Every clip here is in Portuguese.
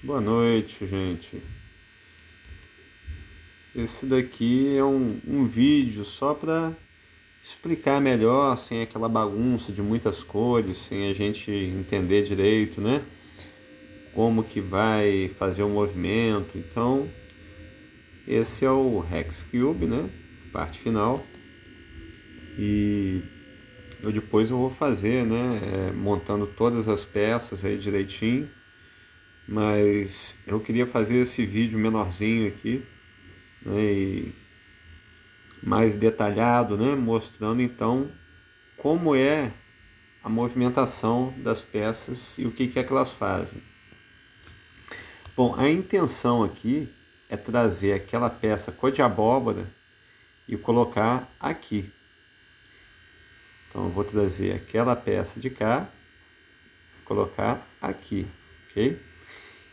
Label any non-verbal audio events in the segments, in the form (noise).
Boa noite, gente. Esse daqui é um, um vídeo só para explicar melhor, sem aquela bagunça de muitas cores, sem a gente entender direito, né? Como que vai fazer o movimento. Então, esse é o Hex Cube, né? Parte final. E eu depois eu vou fazer, né? É, montando todas as peças aí direitinho mas eu queria fazer esse vídeo menorzinho aqui né, e mais detalhado, né, mostrando então como é a movimentação das peças e o que, que é que elas fazem. Bom, a intenção aqui é trazer aquela peça cor de abóbora e colocar aqui. Então eu vou trazer aquela peça de cá, colocar aqui, ok?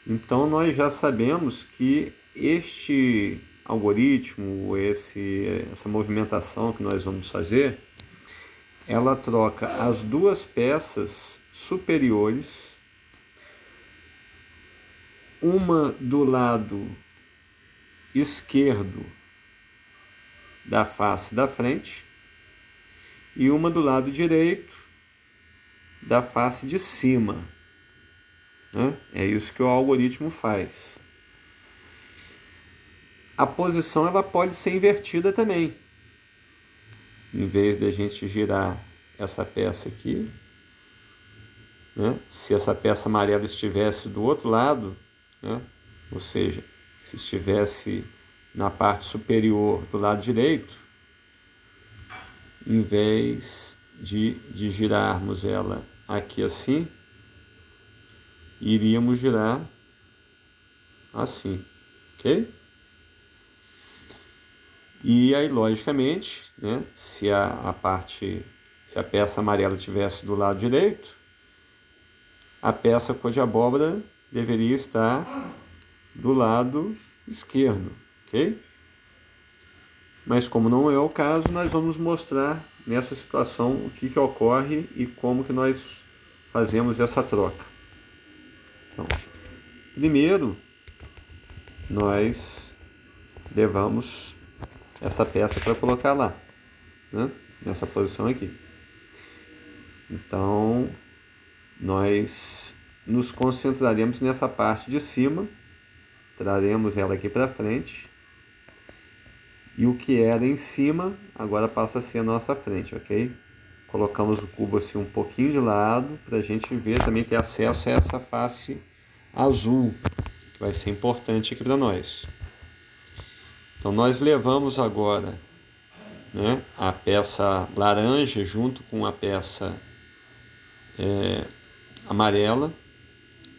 Então nós já sabemos que este algoritmo, esse, essa movimentação que nós vamos fazer, ela troca as duas peças superiores, uma do lado esquerdo da face da frente e uma do lado direito da face de cima. Né? É isso que o algoritmo faz. A posição ela pode ser invertida também. Em vez de a gente girar essa peça aqui, né? se essa peça amarela estivesse do outro lado, né? ou seja, se estivesse na parte superior do lado direito, em vez de, de girarmos ela aqui assim, iríamos girar assim, ok? E aí, logicamente, né, se a, a parte, se a peça amarela estivesse do lado direito, a peça cor de abóbora deveria estar do lado esquerdo, ok? Mas como não é o caso, nós vamos mostrar nessa situação o que, que ocorre e como que nós fazemos essa troca. Então, primeiro, nós levamos essa peça para colocar lá, né? nessa posição aqui. Então, nós nos concentraremos nessa parte de cima, traremos ela aqui para frente, e o que era em cima agora passa a ser a nossa frente, ok? Colocamos o cubo assim um pouquinho de lado para a gente ver também ter acesso a essa face azul que vai ser importante aqui para nós. Então nós levamos agora né, a peça laranja junto com a peça é, amarela,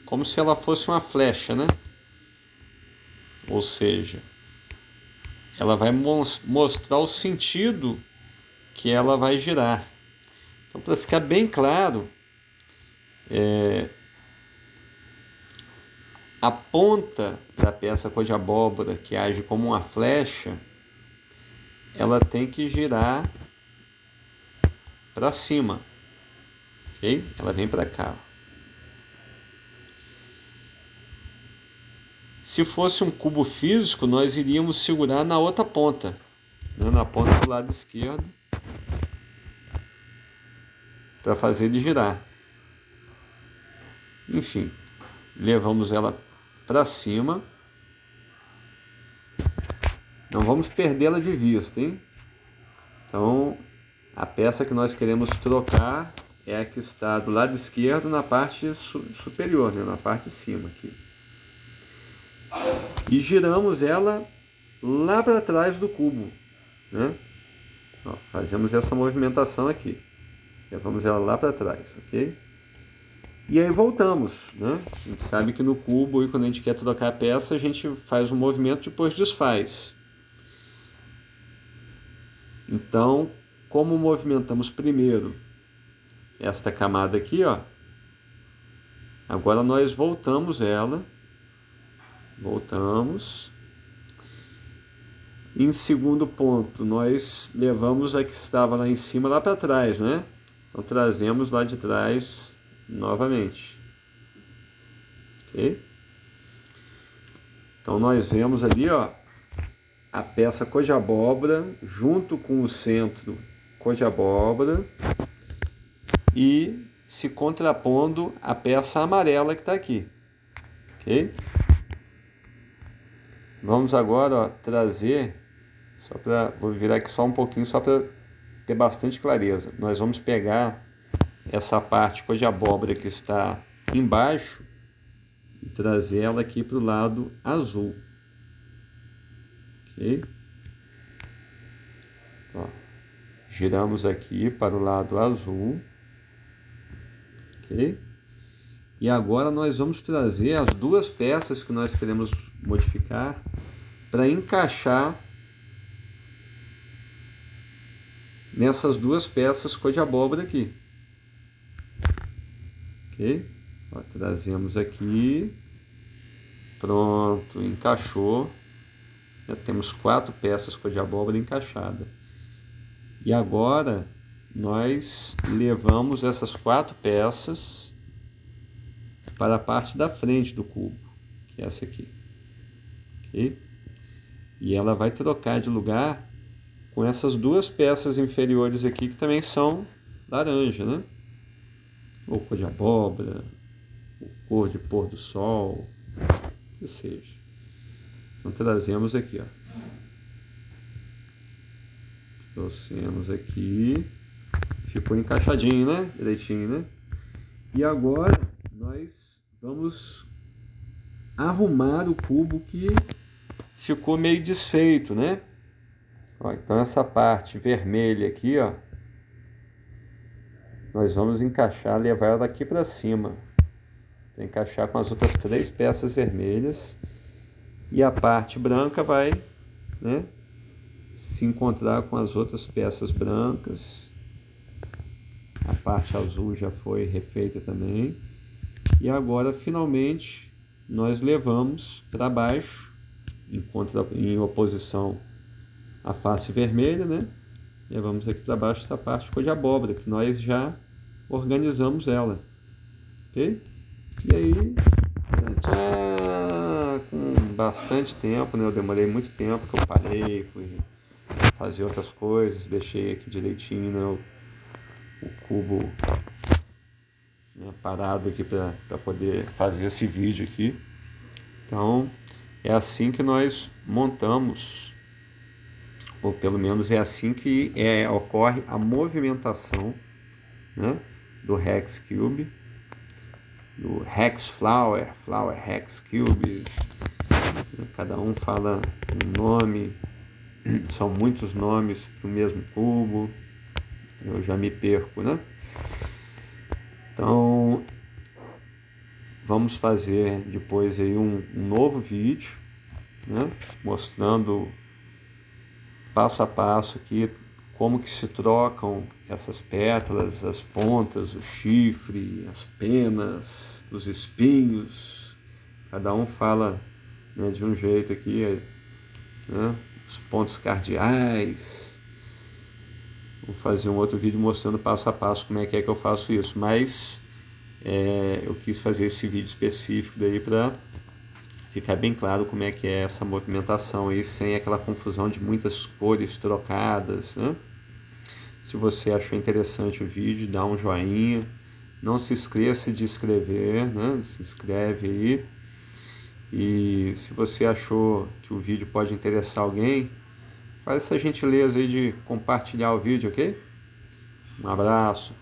como se ela fosse uma flecha, né? Ou seja, ela vai mostrar o sentido que ela vai girar. Então, para ficar bem claro, é, a ponta da peça cor de abóbora, que age como uma flecha, ela tem que girar para cima, ok? Ela vem para cá. Se fosse um cubo físico, nós iríamos segurar na outra ponta, né? na ponta do lado esquerdo, para fazer de girar. Enfim, levamos ela para cima. Não vamos perdê-la de vista, hein? Então, a peça que nós queremos trocar é a que está do lado esquerdo na parte superior, né? na parte de cima aqui. E giramos ela lá para trás do cubo, né? Ó, fazemos essa movimentação aqui. Levamos ela lá para trás, ok? E aí voltamos, né? A gente sabe que no cubo, e quando a gente quer trocar a peça, a gente faz um movimento e depois desfaz. Então, como movimentamos primeiro esta camada aqui, ó, agora nós voltamos ela, voltamos. Em segundo ponto, nós levamos a que estava lá em cima lá para trás, né? Então trazemos lá de trás novamente. Ok? Então nós vemos ali, ó, a peça cor de abóbora junto com o centro cor de abóbora e se contrapondo a peça amarela que está aqui, ok? Vamos agora ó, trazer, só para, vou virar aqui só um pouquinho só para ter bastante clareza. Nós vamos pegar essa parte cor de abóbora que está embaixo e trazer ela aqui para o lado azul. Ok? Ó, giramos aqui para o lado azul. Ok? E agora nós vamos trazer as duas peças que nós queremos modificar para encaixar nessas duas peças cor de abóbora aqui. Ok? Ó, trazemos aqui. Pronto, encaixou. Já temos quatro peças cor de abóbora encaixada. E agora nós levamos essas quatro peças para a parte da frente do cubo, que é essa aqui. Ok? E ela vai trocar de lugar com essas duas peças inferiores aqui que também são laranja, né? Ou cor de abóbora, ou cor de pôr do sol, que seja. Então trazemos aqui, ó. Trouxemos aqui, ficou encaixadinho, né? Direitinho, né? E agora nós vamos arrumar o cubo que ficou meio desfeito, né? Ó, então essa parte vermelha aqui, ó, nós vamos encaixar, levar ela daqui para cima, encaixar com as outras três peças vermelhas e a parte branca vai, né, se encontrar com as outras peças brancas. A parte azul já foi refeita também. E agora finalmente nós levamos para baixo, em, contra, em oposição a face vermelha, né? Levamos aqui para baixo essa parte cor de abóbora, que nós já organizamos ela. Ok? E aí, tchau, com bastante tempo, né? Eu demorei muito tempo que eu parei, fui fazer outras coisas, deixei aqui direitinho né? o, o cubo né? parado aqui para poder fazer esse vídeo aqui. Então, é assim que nós montamos ou pelo menos é assim que é, ocorre a movimentação né, do Hex Cube, do Hex Flower, Flower Hex Cube. Cada um fala um nome, (clears throat) são muitos nomes para o mesmo cubo, eu já me perco, né? Então, vamos fazer depois aí um, um novo vídeo, né? Mostrando passo a passo aqui como que se trocam essas pétalas, as pontas, o chifre, as penas, os espinhos. Cada um fala né, de um jeito aqui, né, os pontos cardeais. Vou fazer um outro vídeo mostrando passo a passo como é que é que eu faço isso, mas é, eu quis fazer esse vídeo específico daí para ficar bem claro como é que é essa movimentação aí, sem aquela confusão de muitas cores trocadas, né? Se você achou interessante o vídeo, dá um joinha. Não se esqueça de inscrever, né? Se inscreve aí. E se você achou que o vídeo pode interessar alguém, faz essa gentileza aí de compartilhar o vídeo, ok? Um abraço.